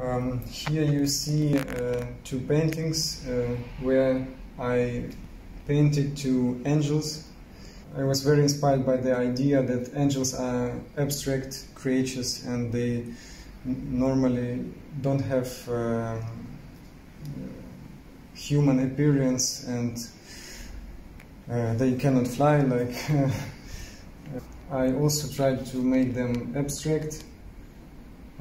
Um, here you see uh, two paintings uh, where I painted two angels. I was very inspired by the idea that angels are abstract creatures and they normally don't have uh, human appearance and uh, they cannot fly like I also tried to make them abstract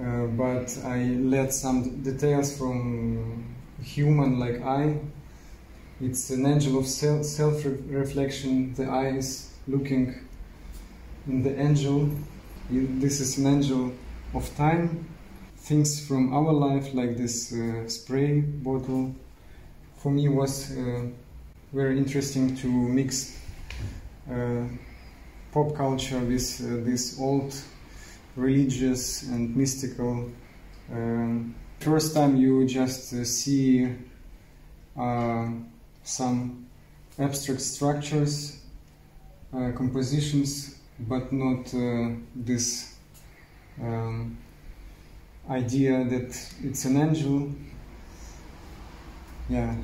uh, but I let some details from human like eye. It's an angel of self, reflection. The eye is looking in the angel. This is an angel of time. Things from our life, like this uh, spray bottle, for me was uh, very interesting to mix uh, pop culture with uh, this old religious and mystical. Um, first time you just uh, see uh, some abstract structures, uh, compositions, but not uh, this um, idea that it's an angel. Yeah.